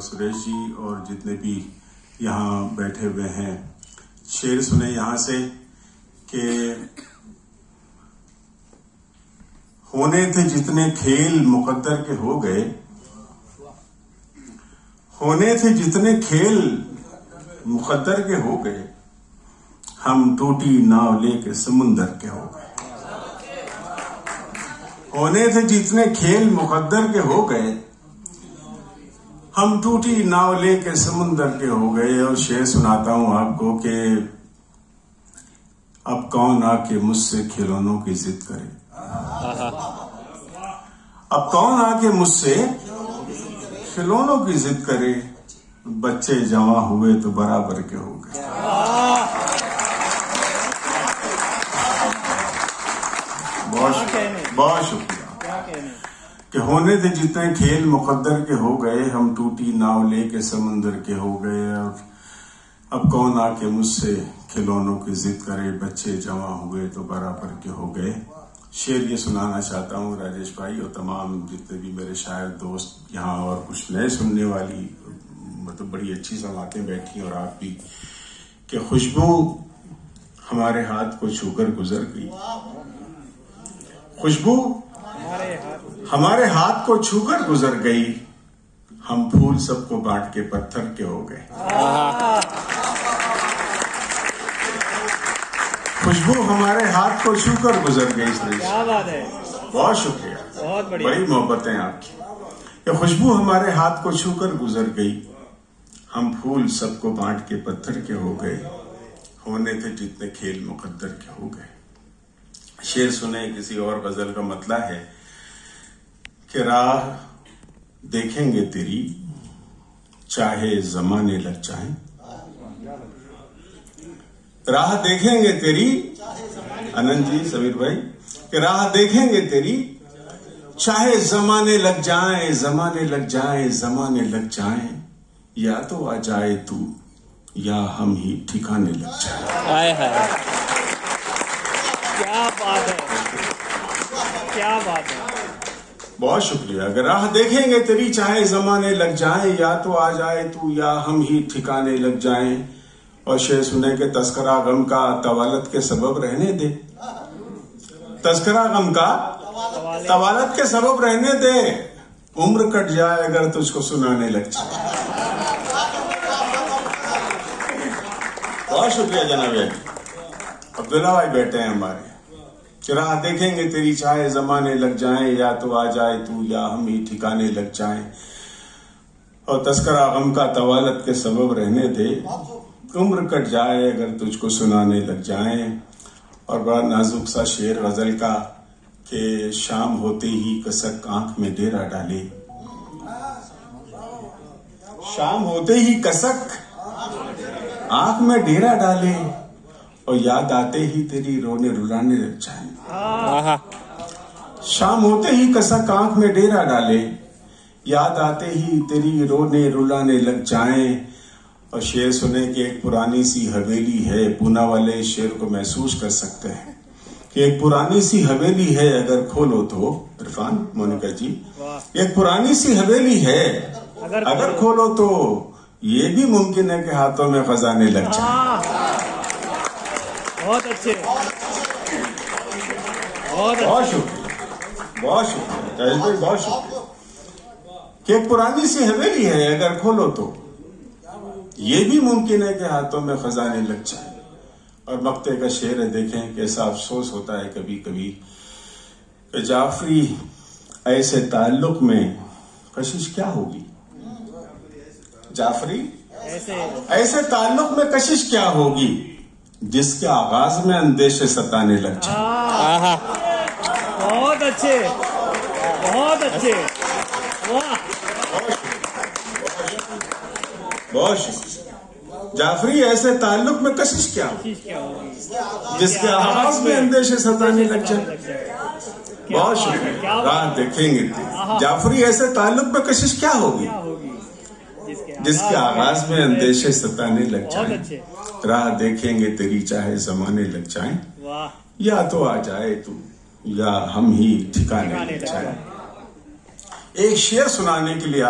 सुरेश जी और जितने भी यहाँ बैठे हुए हैं, शेर सुने यहाँ से कि होने थे जितने खेल मुकद्दर के हो गए, होने थे जितने खेल मुकद्दर के हो गए, हम टूटी नाव लेके समुंदर के हो गए। होने थे जितने खेल मुकद्दर के हो गए हम टूटी नाव लेके समुंदर के हो गए और शेर सुनाता हूँ आपको कि अब कौन आके मुझसे खिलौनों की जिद करे? अब कौन आके मुझसे खिलौनों की जिद करे? बच्चे जमा हुए तो बराबर के हो गए। बहुत बहुत शुक्रिया कि होने थे जितने खेल मुकद्दर के हो गए, हम टूटी नाव लेके समुंदर के हो गए और अब कौन आके मुझसे खिलौनों की जिद करे, बच्चे जमा हुए तो बराबर के हो गए। शेर ये सुनाना चाहता हूँ, राजेश भाई और तमाम जितने भी मेरे शायर दोस्त यहाँ और कुछ नए सुनने वाली मतलब बड़ी अच्छी समातें बैठी और आप भी, कि खुशबू हमारे हाथ को छूकर गुजर गई। खुशबू हमारे हाथ को छूकर गुजर गई। हम फूल सबको बांट के पत्थर के हो गए। खुशबू हमारे हाथ को छूकर गुजर गई क्या बात है। बहुत शुक्रिया। बहुत बढ़िया। बड़ी मोहब्बतें आपकी। ये खुशबू हमारे हाथ को छूकर गुजर गई। हम फूल सबको बांट के पत्थर के हो गए। होने थे जितने खेल मुकद्दर के हो गए। शेर सुने किसी और गज़ल का मतला है। कि राह देखेंगे तेरी, चाहे जमाने लग जाए। राह देखेंगे तेरी अनंत जी, समीर भाई, कि राह देखेंगे तेरी, चाहे जमाने लग जाए, जमाने लग जाए, जमाने लग जाए, या तो आ जाए तू, या हम ही ठिकाने लग जाए। हाय हाय। क्या बात है। क्या बात है। बहुत शुक्रिया। अगर राह देखेंगे तेरी, चाहे जमाने लग जाए, या तो आ जाए तू, या हम ही ठिकाने लग जाए। और शेर सुने के तस्करा गम का तवालत के सबब रहने दे। तस्करा गम का तवालत के सबब रहने दे। उम्र कट जाए अगर तुझको सुनाने लग जाए। बहुत शुक्रिया जनाब अब्दुल्ला भाई बैठे हैं हमारे। राह देखेंगे तेरी चाहे जमाने लग जाए, या तो आ जाए तू, या हम ही ठिकाने लग जाए। और तस्करा गम का तवालत के सबब रहने दे। उम्र कट जाए, अगर तुझको सुनाने लग जाए। और बड़ा नाजुक सा शेर गज़ल का कि शाम होते ही कसक आँख में डेरा डाले। शाम होते ही कसक आँख में डेरा डाले। और याद आते ही तेरी रोने रुलाने लग जाए। शाम होते ही कसक आँख में डेरा डाले। याद आते ही तेरी रोने रुलाने लग जाए। और शेर सुने कि एक पुरानी सी हवेली है पूना वाले शेर को महसूस कर सकते हैं। कि एक पुरानी सी हवेली है अगर खोलो तो इरफान मोनिका जी। एक पुरानी सी हवेली है अगर अगर खोलो तो ये भी मुमकिन है कि हाथों में खजाने लग जाए। हाँ। बहुत अच्छे। बहुत शुक्रिया। बहुत शुक्रिया। बहुत शुक्रिया। कि पुरानी सी हवेली है अगर खोलो तो। ये भी मुमकिन है कि हाथों में खजाने लग जाए। और मक्ते का शेर है देखें कैसा अफसोस होता है कभी कभी जाफरी ऐसे ताल्लुक में कशिश क्या होगी? जाफरी ऐसे। ऐसे ताल्लुक में कशिश क्या होगी? जिसके आगाज़ में अंदेशे सताने लग जाए। बहुत अच्छे। बहुत अच्छे। बहुत शुक्रिया। जाफरी ऐसे ताल्लुक में कशिश क्या जिसके आगाज़ में अंदेशे सताने लग जाए। बहुत शुक्रिया। राह देखेंगे। जाफरी ऐसे ताल्लुक में कशिश क्या होगी? जिसके आगाज़ में अंदेशे। सताने लग बहुत जाए। अच्छे। राह देखेंगे तेरी चाहे जमाने लग जाए। या तो आ जाए तू या हम ही ठिकाने लग जाए। एक शेर सुनाने के लिए आप